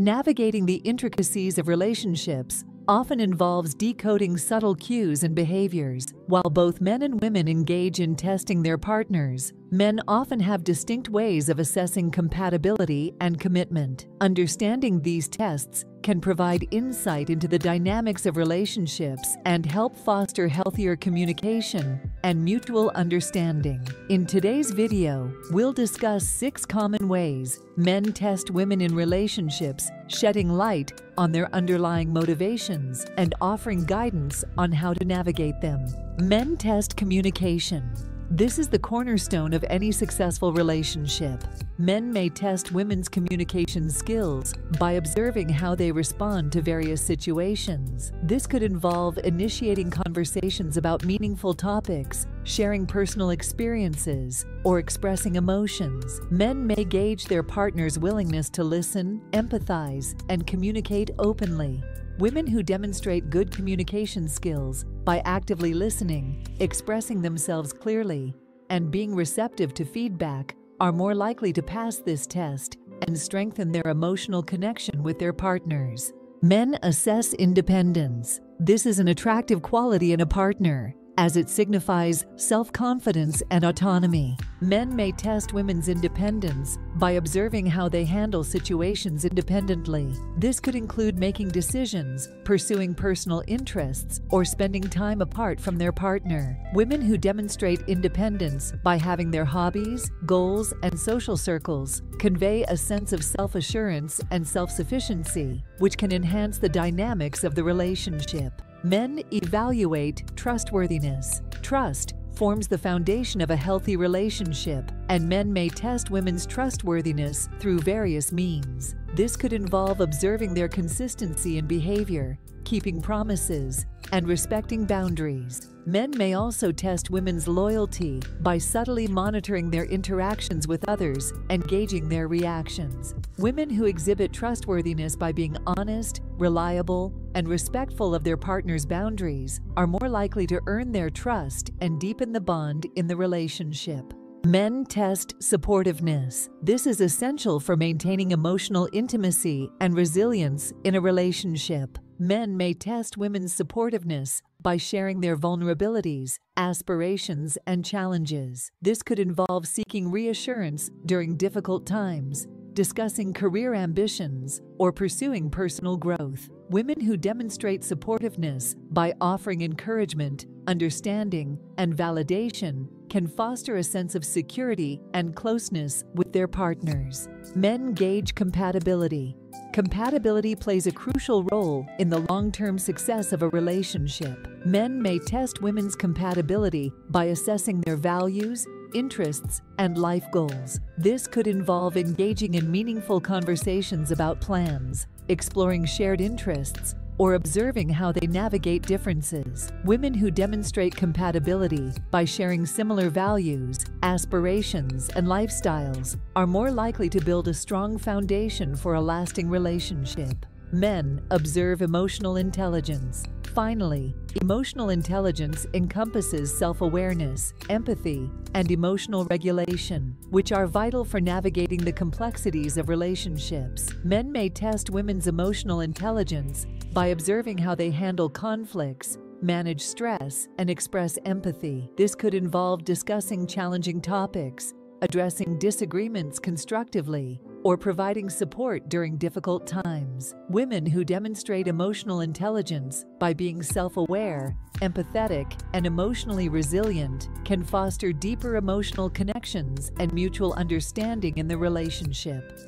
Navigating the intricacies of relationships often involves decoding subtle cues and behaviors. While both men and women engage in testing their partners, men often have distinct ways of assessing compatibility and commitment. Understanding these tests can provide insight into the dynamics of relationships and help foster healthier communication and mutual understanding. In today's video, we'll discuss six common ways men test women in relationships, shedding light on their underlying motivations and offering guidance on how to navigate them. Men test communication. This is the cornerstone of any successful relationship. Men may test women's communication skills by observing how they respond to various situations. This could involve initiating conversations about meaningful topics, sharing personal experiences, or expressing emotions. Men may gauge their partner's willingness to listen, empathize, and communicate openly. Women who demonstrate good communication skills by actively listening, expressing themselves clearly, and being receptive to feedback are more likely to pass this test and strengthen their emotional connection with their partners. Men assess independence. This is an attractive quality in a partner as it signifies self-confidence and autonomy. Men may test women's independence by observing how they handle situations independently. This could include making decisions, pursuing personal interests, or spending time apart from their partner. Women who demonstrate independence by having their hobbies, goals, and social circles convey a sense of self-assurance and self-sufficiency, which can enhance the dynamics of the relationship. Men evaluate trustworthiness. Trust forms the foundation of a healthy relationship, and men may test women's trustworthiness through various means. This could involve observing their consistency in behavior, keeping promises, and respecting boundaries. Men may also test women's loyalty by subtly monitoring their interactions with others and gauging their reactions. Women who exhibit trustworthiness by being honest, reliable, and respectful of their partner's boundaries are more likely to earn their trust and deepen the bond in the relationship. Men test supportiveness. This is essential for maintaining emotional intimacy and resilience in a relationship. Men may test women's supportiveness by sharing their vulnerabilities, aspirations, and challenges. This could involve seeking reassurance during difficult times, discussing career ambitions, or pursuing personal growth. Women who demonstrate supportiveness by offering encouragement, understanding, and validation can foster a sense of security and closeness with their partners. Men gauge compatibility. Compatibility plays a crucial role in the long-term success of a relationship. Men may test women's compatibility by assessing their values, interests, and life goals. This could involve engaging in meaningful conversations about plans, exploring shared interests, or observing how they navigate differences. Women who demonstrate compatibility by sharing similar values, aspirations, and lifestyles are more likely to build a strong foundation for a lasting relationship. Men observe emotional intelligence. Finally, emotional intelligence encompasses self-awareness, empathy, and emotional regulation, which are vital for navigating the complexities of relationships. Men may test women's emotional intelligence by observing how they handle conflicts, manage stress, and express empathy. This could involve discussing challenging topics, addressing disagreements constructively, or providing support during difficult times. Women who demonstrate emotional intelligence by being self-aware, empathetic, and emotionally resilient can foster deeper emotional connections and mutual understanding in the relationship.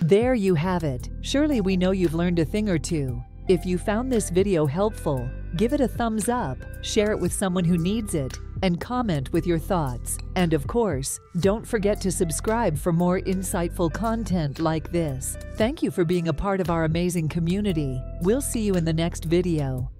There you have it. Surely we know you've learned a thing or two. If you found this video helpful, give it a thumbs up, share it with someone who needs it, and comment with your thoughts. And of course, don't forget to subscribe for more insightful content like this. Thank you for being a part of our amazing community. We'll see you in the next video.